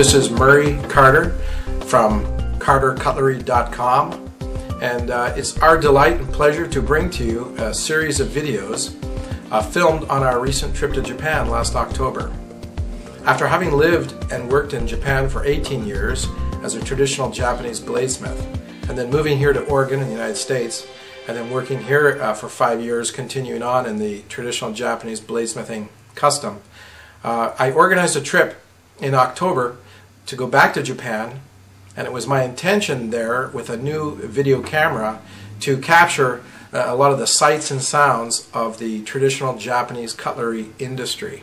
This is Murray Carter from cartercutlery.com and uh, it's our delight and pleasure to bring to you a series of videos uh, filmed on our recent trip to Japan last October. After having lived and worked in Japan for 18 years as a traditional Japanese bladesmith and then moving here to Oregon in the United States and then working here uh, for five years continuing on in the traditional Japanese bladesmithing custom, uh, I organized a trip in October to go back to Japan, and it was my intention there with a new video camera to capture uh, a lot of the sights and sounds of the traditional Japanese cutlery industry.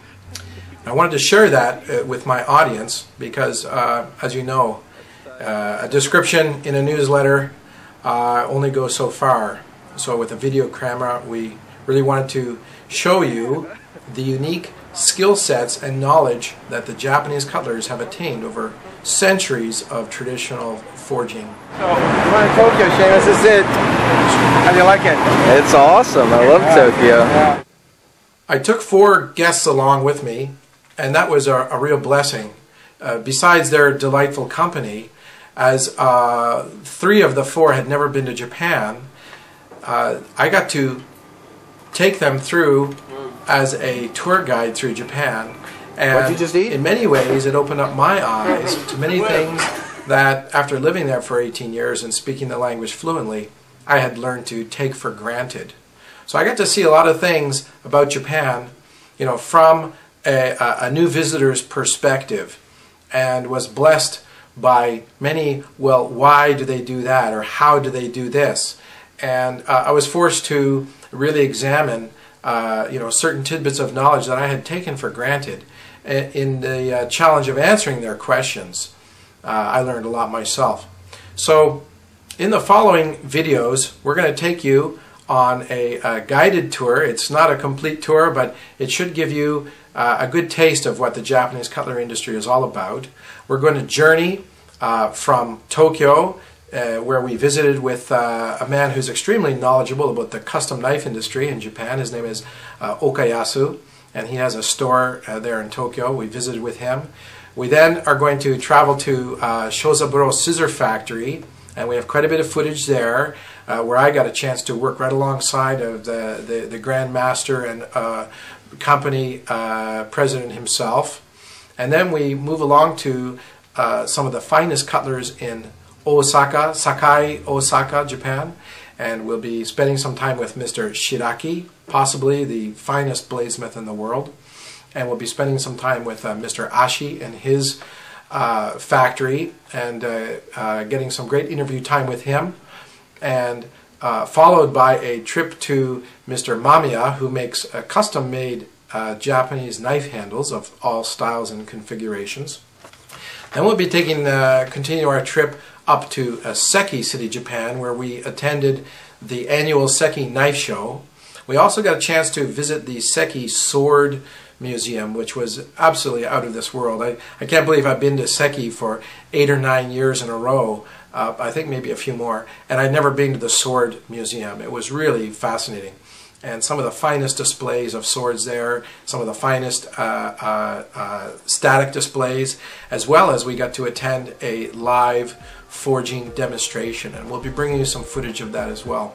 I wanted to share that uh, with my audience because, uh, as you know, uh, a description in a newsletter uh, only goes so far. So, with a video camera, we really wanted to show you the unique skill sets and knowledge that the Japanese cutlers have attained over centuries of traditional forging. So, we're in Tokyo, Shamus. This is it. How do you like it? It's awesome. I love Tokyo. Yeah. I took four guests along with me, and that was a, a real blessing. Uh, besides their delightful company, as uh, three of the four had never been to Japan, uh, I got to take them through as a tour guide through Japan. And What'd you just eat? in many ways, it opened up my eyes to many things that, after living there for 18 years and speaking the language fluently, I had learned to take for granted. So I got to see a lot of things about Japan, you know, from a, a, a new visitor's perspective, and was blessed by many. Well, why do they do that, or how do they do this? And uh, I was forced to really examine, uh, you know, certain tidbits of knowledge that I had taken for granted. In the uh, challenge of answering their questions, uh, I learned a lot myself. So, in the following videos, we're going to take you on a, a guided tour. It's not a complete tour, but it should give you uh, a good taste of what the Japanese cutlery industry is all about. We're going to journey uh, from Tokyo, uh, where we visited with uh, a man who's extremely knowledgeable about the custom knife industry in Japan. His name is uh, Okayasu, and he has a store uh, there in Tokyo. We visited with him. We then are going to travel to uh, Shozaburo Scissor Factory, and we have quite a bit of footage there where I got a chance to work right alongside of the, the, the Grand Master and company president himself. And then we move along to some of the finest cutlers in Osaka, Sakai, Osaka, Japan. And we'll be spending some time with Mr. Shiraki, possibly the finest bladesmith in the world. And we'll be spending some time with uh, Mr. Ashi and his uh, factory and uh, uh, getting some great interview time with him. And uh, followed by a trip to Mr. Mamiya, who makes custom made Japanese knife handles of all styles and configurations. Then we'll be taking, continue our trip up to uh, Seki City, Japan, where we attended the annual Seki Knife Show. We also got a chance to visit the Seki Sword Museum, which was absolutely out of this world. I, I can't believe I've been to Seki for eight or nine years in a row. Uh, I think maybe a few more, and I'd never been to the Sword Museum. It was really fascinating and some of the finest displays of swords there, some of the finest uh, uh, uh, static displays, as well as we got to attend a live forging demonstration, and we'll be bringing you some footage of that as well.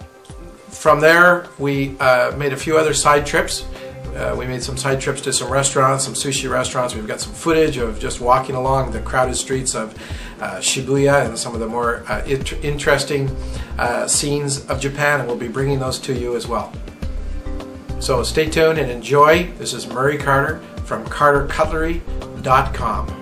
From there, we uh, made a few other side trips. Uh, we made some side trips to some restaurants, some sushi restaurants. We've got some footage of just walking along the crowded streets of uh, Shibuya and some of the more int- interesting scenes of Japan, and we'll be bringing those to you as well. So stay tuned and enjoy. This is Murray Carter from CarterCutlery.com.